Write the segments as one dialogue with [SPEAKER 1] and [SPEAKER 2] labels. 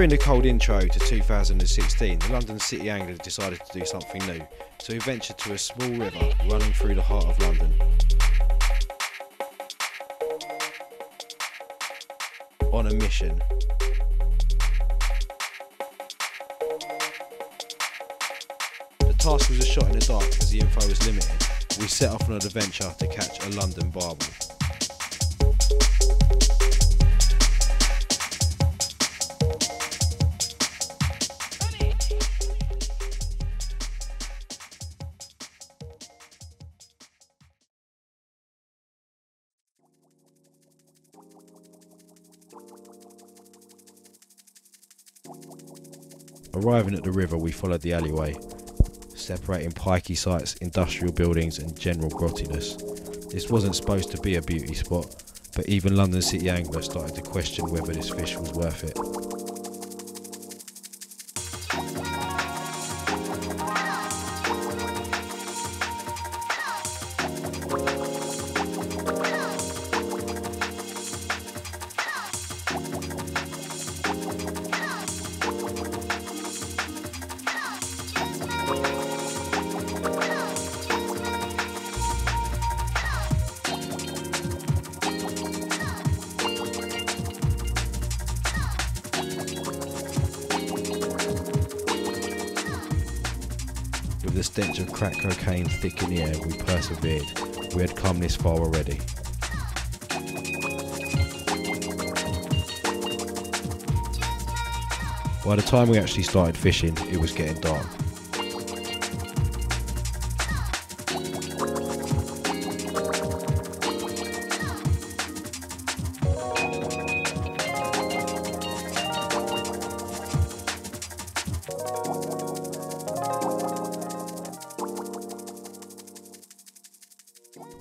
[SPEAKER 1] During the cold intro to 2016, the London City Angler decided to do something new, so he ventured to a small river running through the heart of London. On a mission. The task was a shot in the dark as the info was limited. We set off on an adventure to catch a London barbel. Arriving at the river, we followed the alleyway, separating pikey sites, industrial buildings, and general grottiness. This wasn't supposed to be a beauty spot, but even London City Angler started to question whether this fish was worth it. The stench of crack cocaine thick in the air, we persevered. We had come this far already. By the time we actually started fishing, it was getting dark.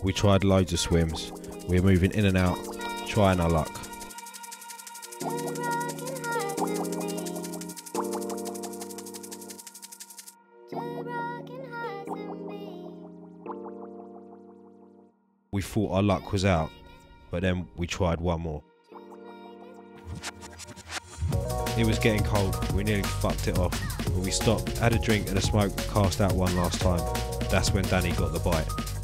[SPEAKER 1] We tried loads of swims. We were moving in and out, trying our luck. We thought our luck was out, but then we tried one more. It was getting cold, we nearly fucked it off, but we stopped, had a drink and a smoke, cast out one last time. That's when Danny got the bite.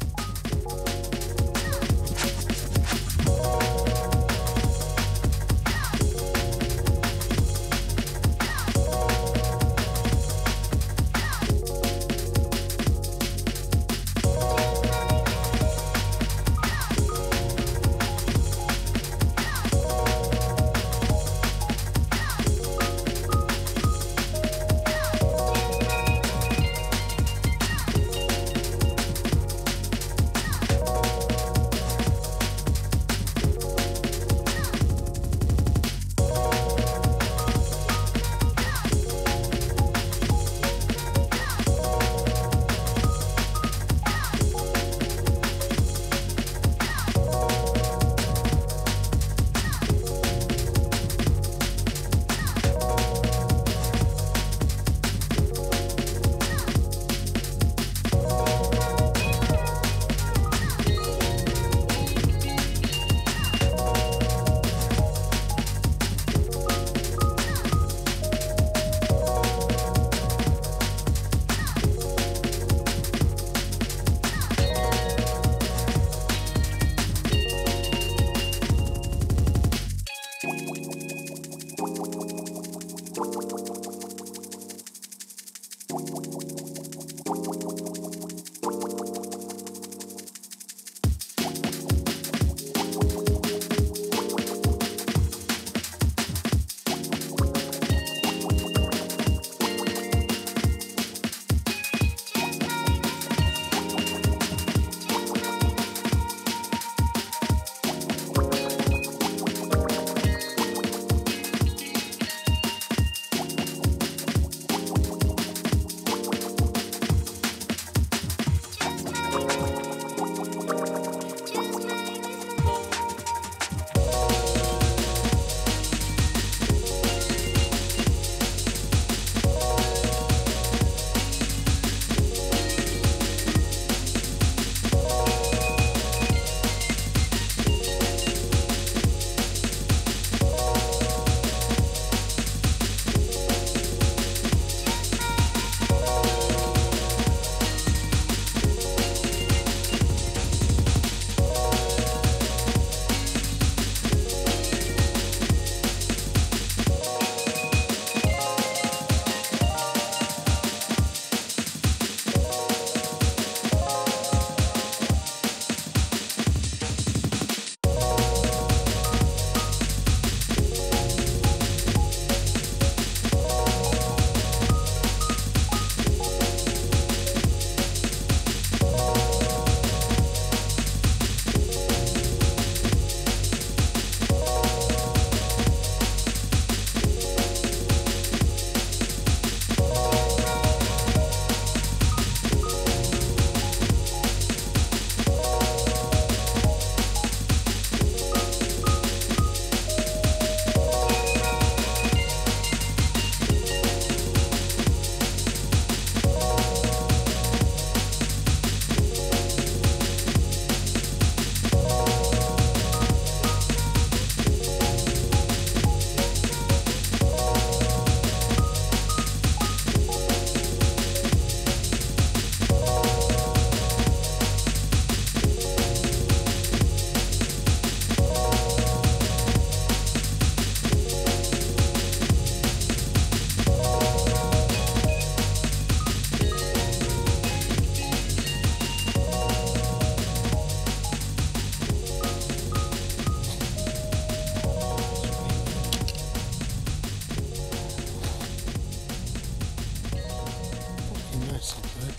[SPEAKER 2] Basically.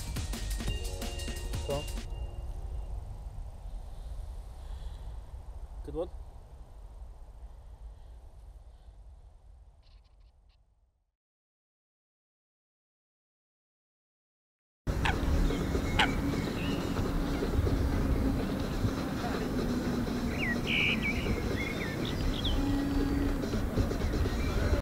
[SPEAKER 3] Good one.